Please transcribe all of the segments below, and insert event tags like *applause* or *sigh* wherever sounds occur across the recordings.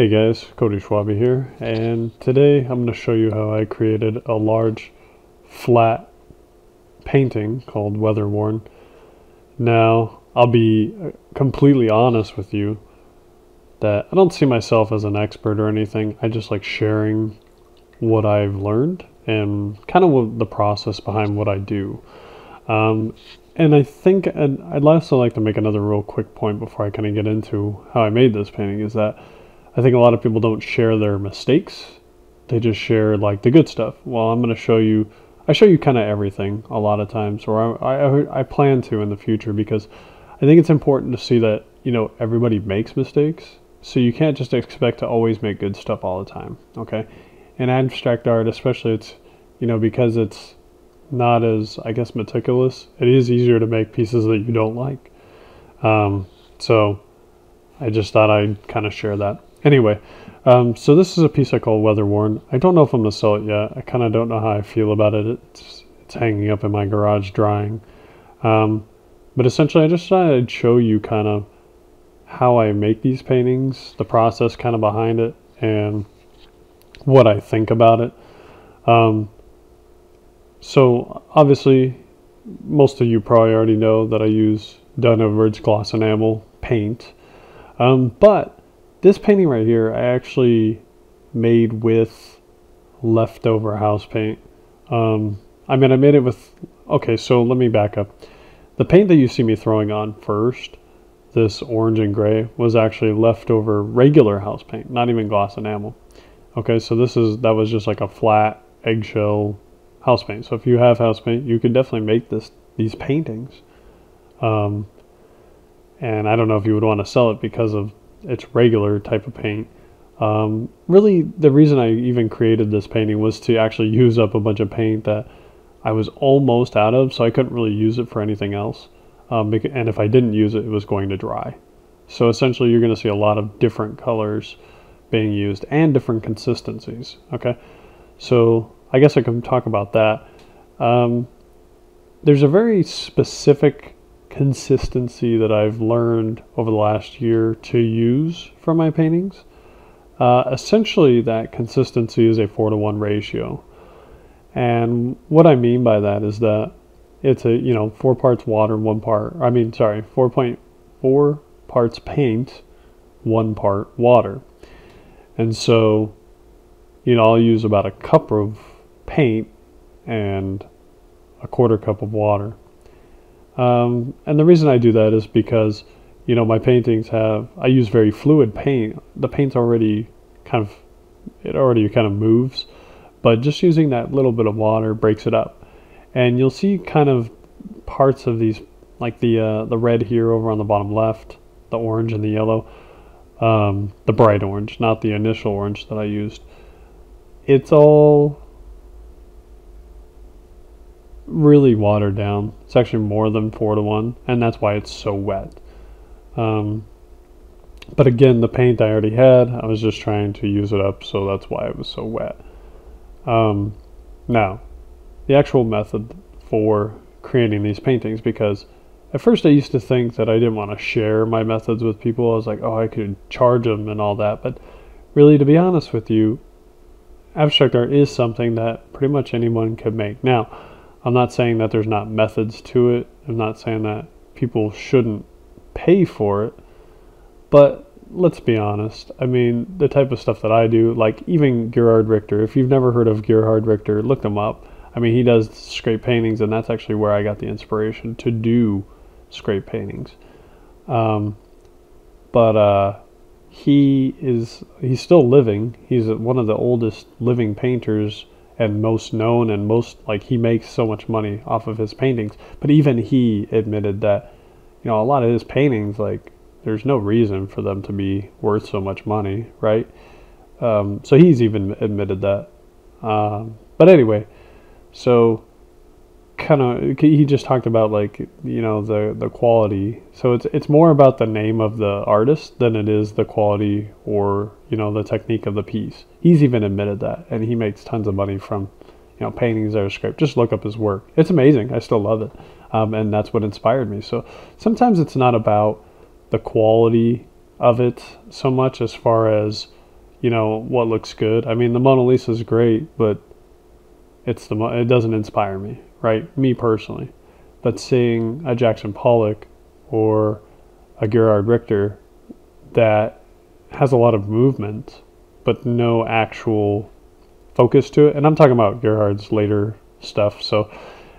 Hey guys, Coty Schwabe here, and today I'm going to show you how I created a large flat painting called Weather Worn. Now, I'll be completely honest with you that I don't see myself as an expert or anything. I just like sharing what I've learned and kind of the process behind what I do. Um, and I think and I'd also like to make another real quick point before I kind of get into how I made this painting is that I think a lot of people don't share their mistakes. They just share like the good stuff. Well, I'm going to show you. I show you kind of everything a lot of times, or I, I, I plan to in the future because I think it's important to see that you know everybody makes mistakes. So you can't just expect to always make good stuff all the time. Okay, in abstract art, especially, it's you know because it's not as I guess meticulous. It is easier to make pieces that you don't like. Um, so I just thought I'd kind of share that. Anyway, um, so this is a piece I call Weather Worn. I don't know if I'm going to sell it yet. I kind of don't know how I feel about it. It's, it's hanging up in my garage drying. Um, but essentially, I just thought I'd show you kind of how I make these paintings, the process kind of behind it, and what I think about it. Um, so obviously, most of you probably already know that I use Edwards gloss enamel paint. Um, but this painting right here, I actually made with leftover house paint. Um, I mean, I made it with, okay, so let me back up. The paint that you see me throwing on first, this orange and gray, was actually leftover regular house paint, not even gloss enamel. Okay, so this is, that was just like a flat eggshell house paint. So if you have house paint, you could definitely make this, these paintings. Um, and I don't know if you would want to sell it because of its regular type of paint. Um, really, the reason I even created this painting was to actually use up a bunch of paint that I was almost out of, so I couldn't really use it for anything else. Um, and if I didn't use it, it was going to dry. So essentially, you're going to see a lot of different colors being used and different consistencies. Okay, so I guess I can talk about that. Um, there's a very specific consistency that I've learned over the last year to use for my paintings. Uh, essentially, that consistency is a four to one ratio. And what I mean by that is that it's a, you know, four parts water, one part, I mean, sorry, 4.4 parts paint, one part water. And so, you know, I'll use about a cup of paint and a quarter cup of water. Um, and the reason I do that is because, you know, my paintings have, I use very fluid paint. The paint's already kind of, it already kind of moves, but just using that little bit of water breaks it up. And you'll see kind of parts of these, like the, uh, the red here over on the bottom left, the orange and the yellow, um, the bright orange, not the initial orange that I used. It's all really watered down. It's actually more than four to one, and that's why it's so wet. Um, but again, the paint I already had, I was just trying to use it up, so that's why it was so wet. Um, now, the actual method for creating these paintings, because at first I used to think that I didn't want to share my methods with people. I was like, oh, I could charge them and all that. But really, to be honest with you, abstract art is something that pretty much anyone could make. Now, I'm not saying that there's not methods to it. I'm not saying that people shouldn't pay for it. But let's be honest. I mean, the type of stuff that I do, like even Gerhard Richter, if you've never heard of Gerhard Richter, look him up. I mean, he does scrape paintings, and that's actually where I got the inspiration to do scrape paintings. Um, but uh, he is he's still living. He's one of the oldest living painters and most known and most like he makes so much money off of his paintings. But even he admitted that you know a lot of his paintings like there's no reason for them to be worth so much money, right? Um, so he's even admitted that. Um, but anyway, so kind of he just talked about like you know the the quality. So it's it's more about the name of the artist than it is the quality or you know the technique of the piece. He's even admitted that and he makes tons of money from you know paintings that are scraped just look up his work. It's amazing. I still love it. Um, and that's what inspired me. So sometimes it's not about the quality of it so much as far as you know, what looks good. I mean, the Mona Lisa is great, but it's the it doesn't inspire me, right? Me personally. But seeing a Jackson Pollock or a Gerhard Richter that has a lot of movement, but no actual focus to it. And I'm talking about Gerhard's later stuff. So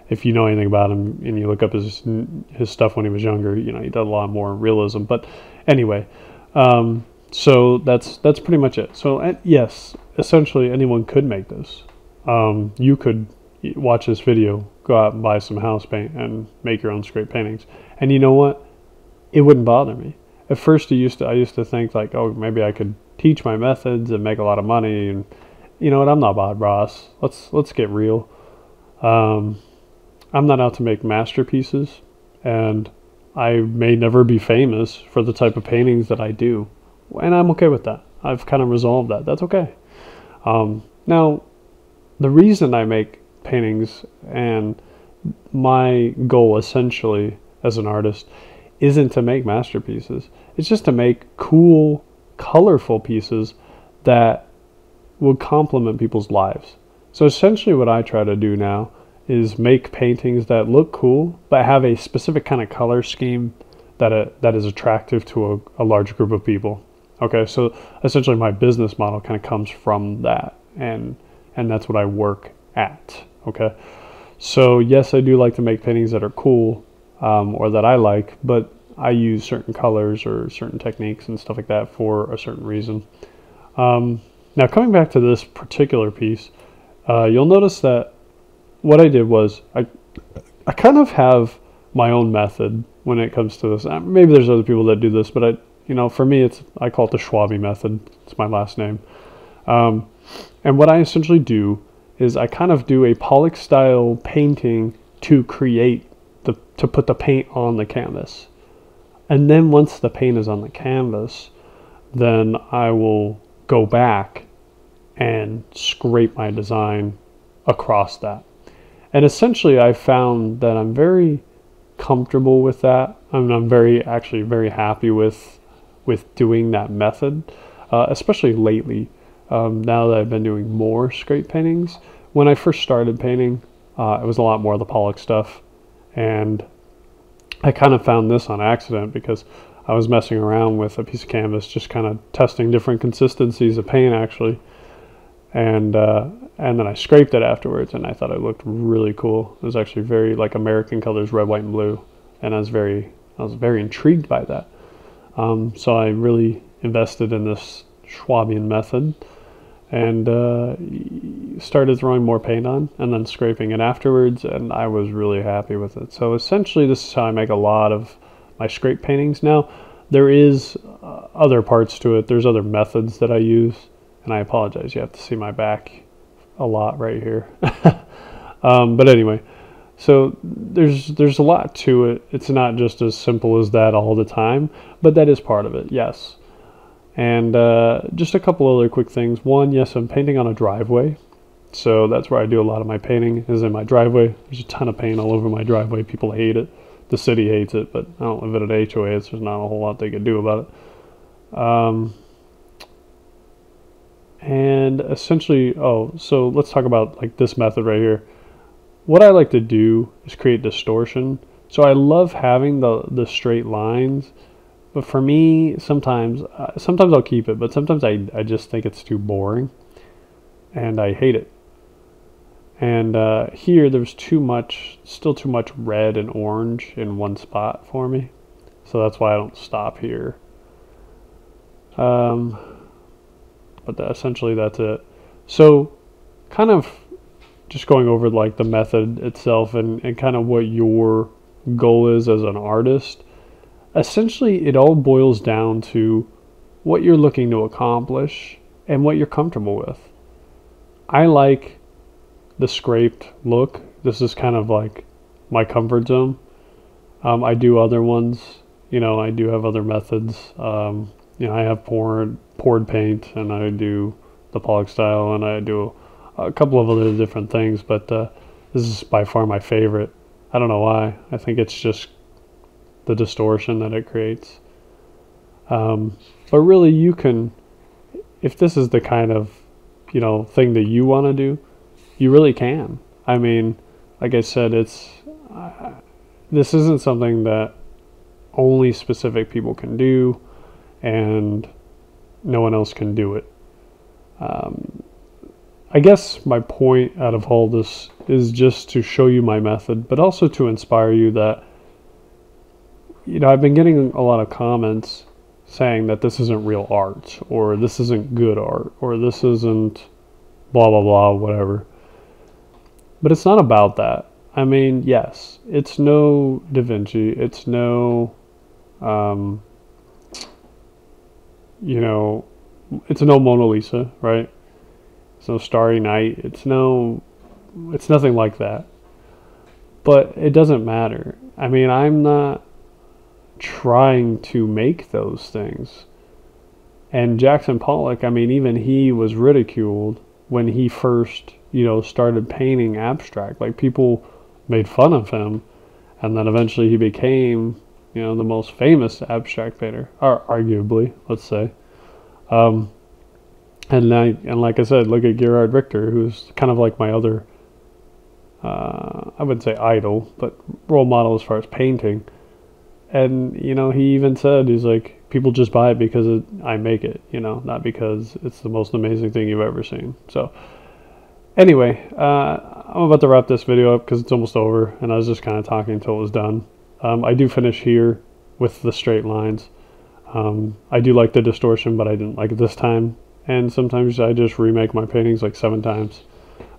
if you know anything about him and you look up his his stuff when he was younger, you know he did a lot more realism. But anyway, um, so that's that's pretty much it. So yes, essentially anyone could make this. Um, you could watch this video, go out and buy some house paint, and make your own scrape paintings. And you know what? It wouldn't bother me. At first, I used to I used to think like, oh, maybe I could teach my methods and make a lot of money. And you know what? I'm not Bob Ross. Let's let's get real. Um, I'm not out to make masterpieces, and I may never be famous for the type of paintings that I do, and I'm okay with that. I've kind of resolved that. That's okay. Um, now, the reason I make paintings and my goal essentially as an artist isn't to make masterpieces. It's just to make cool, colorful pieces that would complement people's lives. So essentially what I try to do now is make paintings that look cool but have a specific kind of color scheme that uh, that is attractive to a, a large group of people. Okay, so essentially my business model kind of comes from that and and that's what I work at. Okay, so yes, I do like to make paintings that are cool um, or that I like, but I use certain colors or certain techniques and stuff like that for a certain reason. Um, now coming back to this particular piece, uh, you'll notice that what I did was I, I kind of have my own method when it comes to this. Uh, maybe there's other people that do this, but I, you know, for me, it's I call it the Schwabe method. It's my last name. Um, and what I essentially do is I kind of do a Pollock style painting to create the to put the paint on the canvas. And then once the paint is on the canvas, then I will go back and scrape my design across that. And essentially, I found that I'm very comfortable with that. I mean, I'm very actually very happy with with doing that method, uh, especially lately. Um, now that I've been doing more scrape paintings, when I first started painting, uh, it was a lot more of the Pollock stuff, and I kind of found this on accident because I was messing around with a piece of canvas, just kind of testing different consistencies of paint actually, and uh, and then I scraped it afterwards, and I thought it looked really cool. It was actually very like American colors, red, white, and blue, and I was very I was very intrigued by that. Um, so I really invested in this Schwabian method, and uh, started throwing more paint on, and then scraping it afterwards, and I was really happy with it. So essentially, this is how I make a lot of my scrape paintings now. There is uh, other parts to it. There's other methods that I use, and I apologize. You have to see my back a lot right here. *laughs* um, but anyway, so there's there's a lot to it. It's not just as simple as that all the time, but that is part of it. Yes. And uh, just a couple other quick things. One, yes, I'm painting on a driveway. So that's where I do a lot of my painting is in my driveway. There's a ton of paint all over my driveway. People hate it. The city hates it, but I don't live at an HOA, so there's not a whole lot they could do about it. Um, and essentially, oh, so let's talk about like this method right here. What I like to do is create distortion. So I love having the, the straight lines, but for me, sometimes, uh, sometimes I'll keep it, but sometimes I, I just think it's too boring and I hate it. And uh, here there's too much, still too much red and orange in one spot for me. So that's why I don't stop here. Um, but that, essentially that's it. So kind of just going over like the method itself and, and kind of what your goal is as an artist. Essentially, it all boils down to what you're looking to accomplish and what you're comfortable with. I like the scraped look. This is kind of like my comfort zone. Um, I do other ones. You know, I do have other methods. Um, you know, I have poured poured paint, and I do the Pollock style, and I do a couple of other different things. But uh, this is by far my favorite. I don't know why. I think it's just the distortion that it creates. Um, but really, you can if this is the kind of, you know, thing that you want to do, you really can. I mean, like I said, it's uh, this isn't something that only specific people can do, and no one else can do it. Um, I guess my point out of all this is just to show you my method, but also to inspire you that, you know, I've been getting a lot of comments saying that this isn't real art, or this isn't good art, or this isn't blah, blah, blah, whatever. But it's not about that. I mean, yes, it's no Da Vinci, it's no, um, you know, it's no Mona Lisa, right? It's no Starry Night. It's no, it's nothing like that. But it doesn't matter. I mean, I'm not trying to make those things. And Jackson Pollock, I mean, even he was ridiculed when he first, you know, started painting abstract. Like people made fun of him, and then eventually he became, you know, the most famous abstract painter, or arguably, let's say. Um, and I, and like I said, look at Gerhard Richter, who's kind of like my other, uh, I wouldn't say idol, but role model as far as painting. And you know, he even said he's like, people just buy it because it, I make it, you know, not because it's the most amazing thing you've ever seen. So, anyway, uh, I'm about to wrap this video up because it's almost over, and I was just kind of talking until it was done. Um, I do finish here with the straight lines. Um, I do like the distortion, but I didn't like it this time. And sometimes I just remake my paintings like seven times.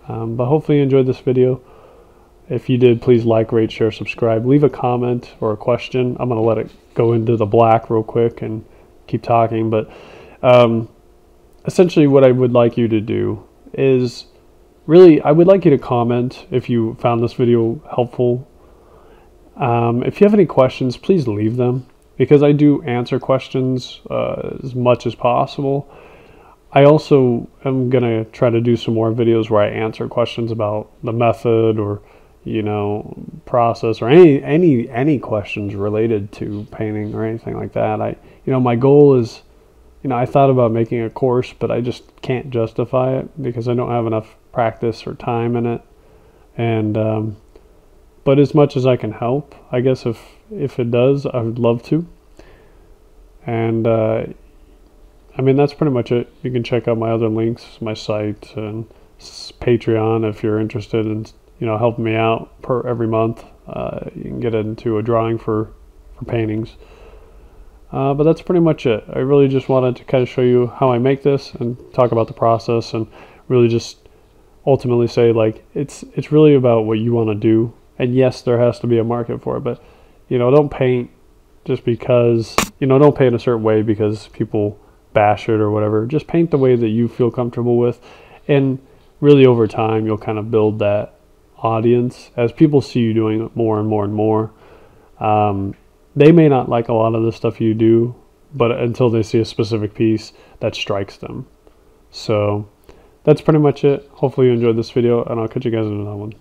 Um, but hopefully you enjoyed this video. If you did, please like, rate, share, subscribe. Leave a comment or a question. I'm going to let it go into the black real quick and keep talking. But um, essentially what I would like you to do is really, I would like you to comment if you found this video helpful. Um, if you have any questions, please leave them because I do answer questions uh, as much as possible. I also am going to try to do some more videos where I answer questions about the method or you know process or any any any questions related to painting or anything like that. I you know my goal is you know I thought about making a course but I just can't justify it because I don't have enough practice or time in it. And um, but as much as I can help, I guess if if it does, I would love to. And uh, I mean that's pretty much it. You can check out my other links, my site and Patreon if you're interested in you know helping me out per every month. Uh, you can get into a drawing for for paintings. Uh, but that's pretty much it. I really just wanted to kind of show you how I make this and talk about the process and really just ultimately say like it's it's really about what you want to do. And yes, there has to be a market for it, but you know, don't paint just because you know, don't paint a certain way because people bash it or whatever. Just paint the way that you feel comfortable with, and really over time you'll kind of build that audience as people see you doing it more and more and more. Um, they may not like a lot of the stuff you do, but until they see a specific piece that strikes them. So that's pretty much it. Hopefully you enjoyed this video, and I'll catch you guys in another one.